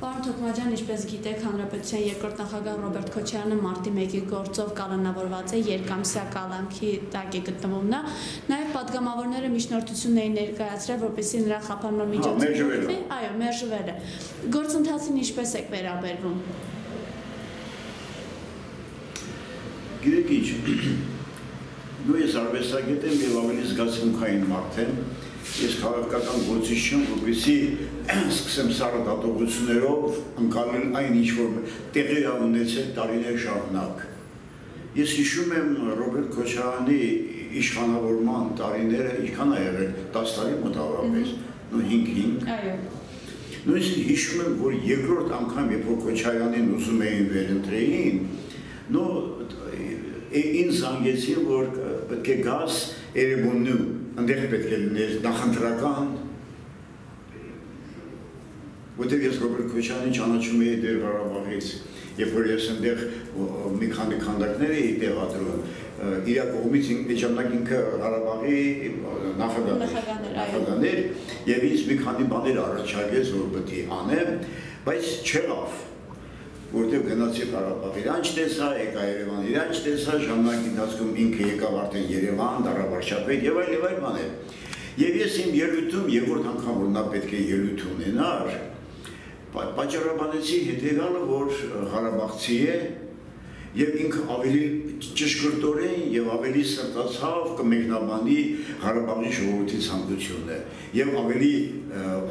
Պարոն Թոքմաջյան, ինչպես գիտեք, Հանրապետության երկրորդ նախագահ Ռոբերտ Քոչարյանը մարտի 1-ի գործով կալանավորված է Երկամսյա կալանքի տակ է գտնվում նա։ Նաև падգամավորները միջնորդություն էին ներկայացրել, որպեսզի նրա խափանման միջոցով։ Այո, մերժվել է։ Գործընթացին ինչպես է վերաբերվում։ Գիտեք ինչ, նույն ես արվեստագետ եմ եւ ավելի զգացմունքային մարդ եմ ես քաղաքական գործիչ չեմ, որպեսզի սկսեմ սառը դատողություններով ընկալել այն ինչ որ տեղի ունեցել տարիներ շարունակ։ Ես հիշում եմ Ռոբերտ Քոչարյանի իշխանավորման տարիները ինչքան ա եղել 10 տարի մոտավորապես, նո 5-5։ Այո։ Նույնիսկ հիշում եմ, որ երկրորդ անգամ, երբ որ Քոչարյանին ուզում էին վերընտրեին, նո ինձ զանգեցին, որ պետք է գաս Երևաննու այնտեղ պետք է լիներ նախընտրական որտեղ ես Ռոբերտ Քոչյանին ճանաչում էի դեր Ղարաբաղից երբ որ ես այնտեղ մի քանի քանդակներ էի տեղադրում իր կողմից ժամանակ ինքը Ղարաբաղի նախագահ էր եւ ինձ մի քանի բաներ առաջարկեց որ պետք է անեմ բայց չեղավ որտեղ գնացի Ղարաբաղ իրան չտեսա, եկա Երևան իրան չտեսա, ժամանակի ընթացքում ինքը եկավ արդեն Երևան, դարավարշապետ եւ այլ եւ այլ բաներ։ Եվ ես իմ ելույթում երկրորդ անգամ որ նա պետք է ելույթ ունենար, պատճառաբանեցի հետեւյալը, որ Ղարաբաղցի է եւ ինքը ավելի ճշգրտորեն եւ ավելի սրտացավ կմեկնաբանի Ղարաբաղի ժողովրդի ցանկությունը եւ ավելի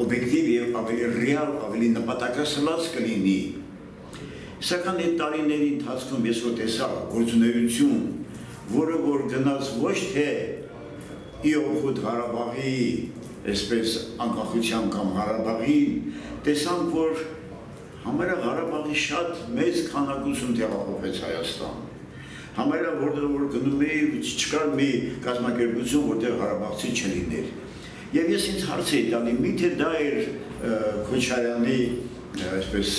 օբյեկտիվ եւ ավելի ռեալ, ավելի նպատակասլաց կլինի Սակայն այդ տարիների ընթացքում ես որ տեսա գործունեություն, որը որ գնաց ոչ թե իօգուտ Ղարաբաղի, այսպես անկախության կամ Ղարաբաղի, տեսանք, որ համարը Ղարաբաղի շատ մեծ քանակություն տեղափոխեց Հայաստան։ Համարը որտեղ որ գնում էի, չկար մի կազմակերպություն, որտեղ Ղարաբաղցի չլիներ։ Եվ ես ինձ հարց էի տալի, միթե դա էր Քոչարյանի այսպես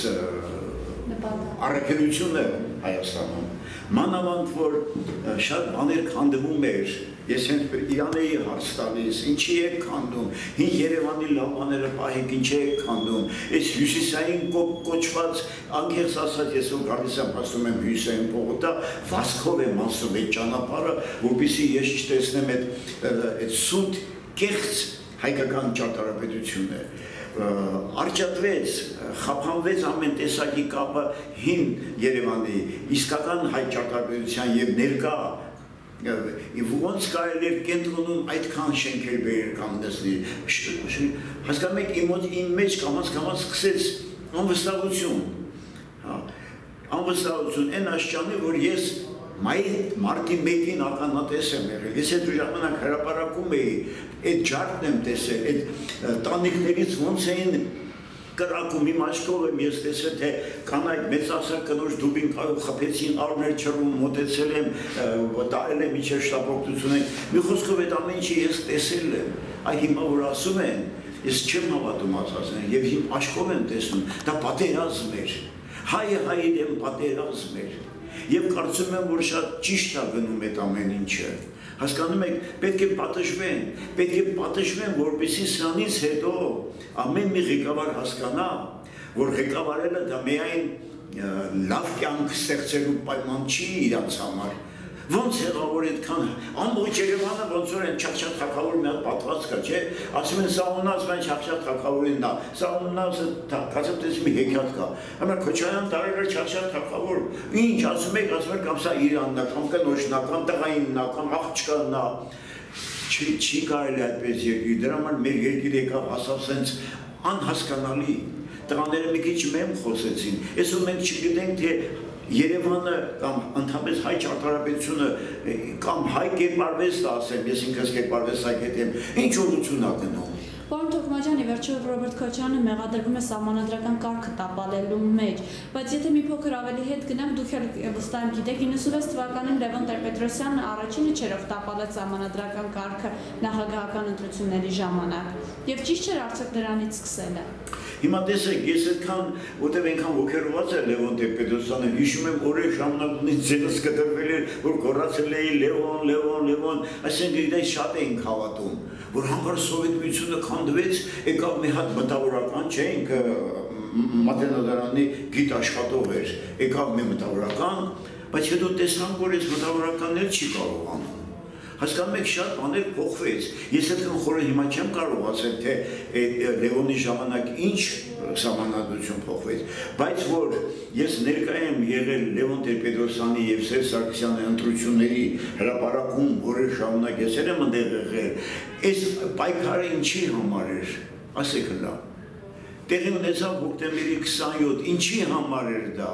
առաքելությունը Հայաստանում։ Մանավանդ որ շատ բաներ քանդվում էր, ես հենց իրան էի հարց տալիս, ինչի եք քանդում, հին Երևանի լավ բաները պահեք, ինչի եք քանդում, այս հյուսիսային կոչված անկեղծ ասած ես որ գալիս եմ հասնում եմ հյուսիսային պողոտա, վասկով եմ ասում այդ ճանապարհը, որպեսզի ես չտեսնեմ այդ այդ սուտ կեղծ հայկական ճարտարապետությունը արջատվեց, խափանվեց ամեն տեսակի կապը հին Երևանի իսկական հայ ճարտարապետության եւ ներկա ոնց կարելի է կենտրոնում այդքան շենքեր բերել դեսնի հասկանում եք իմ իմ մեջ կամած կամած սկսեց անվստահություն հա անվստահություն այն աշճանի որ ես մայ մարտի 1-ին ականատես եմ եղել ես այդ ժամանակ հրապարակում էի այդ ջարդն եմ տեսել, այդ տանիքներից ոնց էին կրակում իմ աչքով եմ ես տեսել թե կանայք մեծասար կնոջ դուբին կարող խփեցին արներ չռում մոտեցել եմ տարել եմ իջեր շտապօգնություն են մի խոսքով այդ ամեն ինչը ես տեսել եմ այ հիմա որ ասում են ես չեմ հավատում ասածներին եւ իմ աչքով եմ տեսնում դա պատերազմ էր հայը հայի դեմ պատերազմ էր եւ կարծում եմ որ շատ ճիշտ է գնում այդ ամեն ինչը Հասկանում եք, պետք է պատժվեն, պետք է պատժվեն, որպեսզի սրանից հետո ամեն մի ղեկավար հասկանա, որ ղեկավարելը դա միայն լավ կյանք ստեղծելու պայման չի իրանց համար, Ոնց եղավ որ այդքան ամբողջ Երևանը ոնց որ այն չախչատ թակավոր մի հատ պատված կա, չէ՞։ Ասում են սա ունած մեն չախչատ թակավորին դա։ Սա ունած կացեպտես մի հեքիաթ կա։ Համա Քոչարյան տարել էր չախչատ թակավոր։ Ինչ ասում եք, ասում եք կամ սա Իրանն է, կամ կնոջն է, կամ տղայինն է, կամ աղջկան է։ Չի չի կարելի այդպես երկիր։ Դրա համար մեր երկիրը եկավ հասավ սենց անհասկանալի տղաները մի քիչ մեմ խոսեցին։ Այսօր մենք չգիտենք թե Երևանը կամ ընդհանրապես հայ ճարտարապետությունը կամ հայ կերպարվեստը ասեմ, ես ինքս կերպարվեստագետ եմ, ինչ ուղղություն ա գնում։ Պարոն Թոքմաջյանի վերջը Ռոբերտ Քոչյանը մեղադրվում է սահմանադրական կարգը տապալելու մեջ, բայց եթե մի փոքր ավելի հետ գնանք, դուք էլ վստահ գիտեք 96 թվականին Լևոն Տեր-Պետրոսյանը առաջինը չերով տապալեց սահմանադրական կարգը նախագահական ընտրությունների ժամանակ։ Եվ ճիշտ չէր արդյոք դրանից սկսելը։ Հիմա տեսեք, ես այդքան, որտեղ այնքան ոգերված է Լևոն Տեր-Պետրոսյանը, հիշում եմ օրեր ժամանակունից ձենս կտրվել էր, որ գոռացել էի Լևոն, Լևոն, Լևոն, այսինքն դա շատ էինք հավատում որ հանգար սովետ միությունը քանդվեց, եկավ մի հատ մտավորական, չէ, ինքը մատենադարանի գիտ աշխատող էր, եկավ մի մտավորական, բայց հետո տեսանք, որ այս մտավորականն էլ չի կարող անում Հասկանում եք, շատ բաներ փոխվեց։ Ես այդքան խորը հիմա չեմ կարող ասել, թե Լևոնի ժամանակ ինչ սահմանադրություն փոխվեց, բայց որ ես ներկա եմ եղել Լևոն Տեր-Պետրոսյանի եւ Սերժ Սարգսյանի ընտրությունների հրապարակում, որը շարունակ ես եմ ընդեղ եղել, այս պայքարը ինչի համար էր, ասեք լավ տեղի ունեցավ հոկտեմբերի 27, ինչի համար էր դա։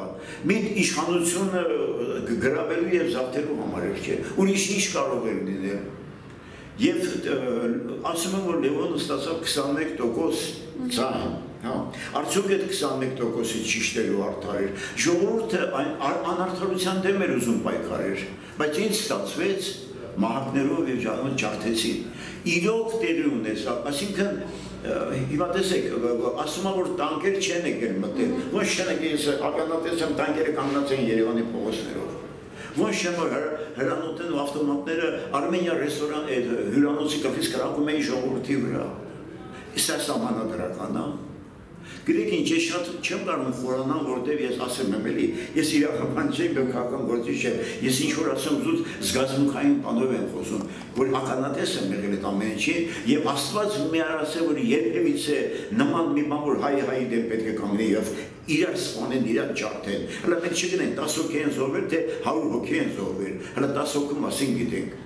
Մի իշխանությունը գրավելու եւ զավթելու համար էր, չէ։ Ուրիշ ինչ կարող էր լինել։ Եվ ասում եմ, որ Լևոնը ստացավ 21% ցան, հա։ Արդյոք այդ 21%-ը ճիշտելու արդար էր։ Ժողովուրդը անարդարության դեմ էր ուզում պայքարեր, բայց ինչ ստացվեց մահակներով եւ ջարդեցին։ Իրոք տեղի ունեցավ, այսինքն հիմա տեսեք, ասում որ տանկեր չեն եկել մտել։ Ոչ չեն եկել, ես ականատես եմ տանկերը կանգնած են Երևանի փողոցներով։ Ոչ չեմ հրանոթեն ու ավտոմատները Արմենիա ռեստորան հյուրանոցի կողքից կրակում էին ժողովրդի վրա։ Իսկ սա սահմանադրական է։ Գիտեք ինչ, ես շատ չեմ կարող խորանալ, որտեվ ես ասեմ եմ էլի, ես իրականական չեմ բնական գործիչ եմ, ես ինչ որ ասեմ զուտ զգացմունքային բանով եմ խոսում, որ ականատես եմ եղել այդ ամեն ինչի եւ Աստված մի արասե որ երբևիցե նման մի բան որ հայ հայի դեմ պետք է կանգնի եւ իրար սպանեն, իրար ջարդեն։ Հələ մենք չգնենք 10 հոգի են զոհվել, թե 100 հոգի են զոհվել։ Հələ 10 հոգու մասին գիտենք